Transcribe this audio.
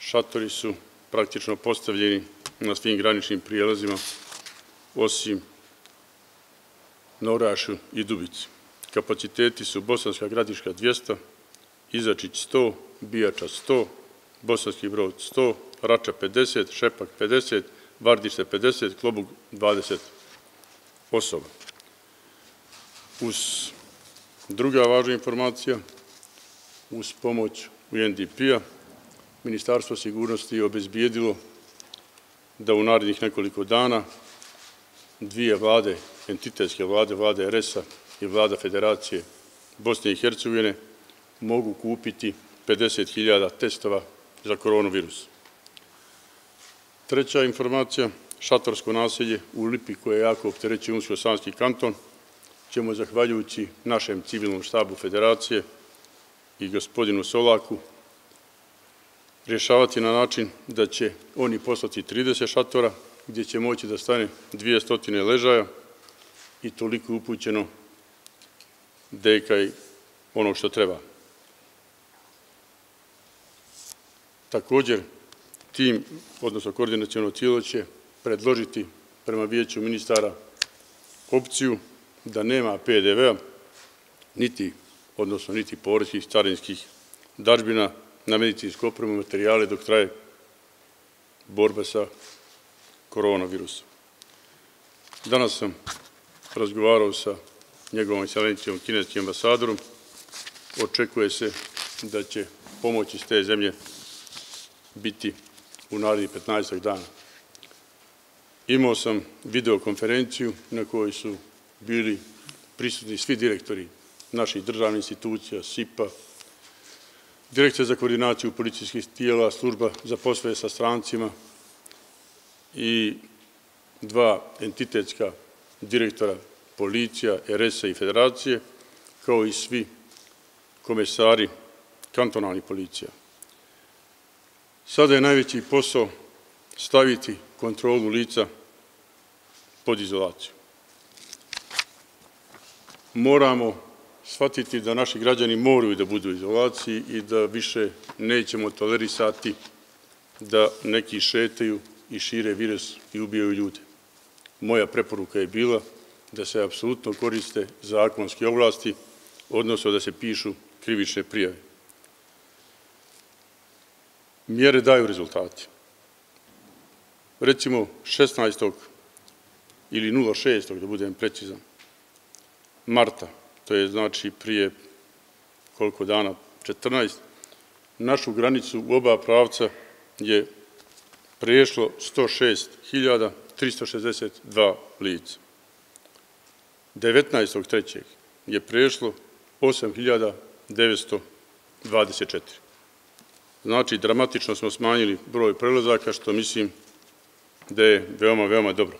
Šatori su praktično postavljeni na svim graničnim prijelazima, osim Norašu i Dubici. Kapaciteti su Bosanska gradiška 200, Izačić 100, Bijača 100, Bosanski brod 100, Rača 50, Šepak 50, Vardište 50, Klobug 20 osoba. Uz druga važna informacija, uz pomoć UNDP-a, Ministarstvo sigurnosti je obezbijedilo da u narednih nekoliko dana dvije vlade, entitetske vlade, vlade RS-a i vlada Federacije Bosne i Hercegovine mogu kupiti 50.000 testova za koronavirus. Treća informacija, šatorsko naselje u Lipi koje je jako optereći Unsko-Sanski kanton, ćemo zahvaljujući našem civilnom štabu Federacije i gospodinu Solaku rješavati na način da će oni poslati 30 šatora gdje će moći da stane 200 ležaja i toliko upućeno deka i ono što treba. Također, tim, odnosno koordinacijalno tijelo će predložiti prema vijeću ministara opciju da nema PDV-a, niti, odnosno niti poreskih starinskih dažbina na medicinsku opremu materijale dok traje borba sa koronavirusom. Danas sam razgovarao sa njegovom ekscelencijom kineskim ambasadorom. Očekuje se da će pomoć iz te zemlje biti u narednih 15 dana. Imao sam videokonferenciju na kojoj su bili prisutni svi direktori naših državnih institucija, SIPA, Direkcija za koordinaciju policijskih tijela, služba za posve sa strancima i dva entitetska direktora policija, RS-a i federacije, kao i svi komesari kantonalnih policija. Sada je najveći posao staviti kontrolu lica pod izolaciju. Moramo shvatiti da naši građani moraju da budu u izolaciji i da više nećemo tolerisati da neki šetaju i šire virus i ubijaju ljude. Moja preporuka je bila da se apsolutno koriste zakonske oblasti, odnosno da se pišu krivične prijave. Mjere daju rezultati. Recimo 16. ili 06. da budem precizan, marta, to je znači prije koliko dana, 14, našu granicu u oba pravca je prešlo 106.362 lica. 19.3. je prešlo 8.924. Znači, dramatično smo smanjili broj prelazaka, što mislim da je veoma, veoma dobro.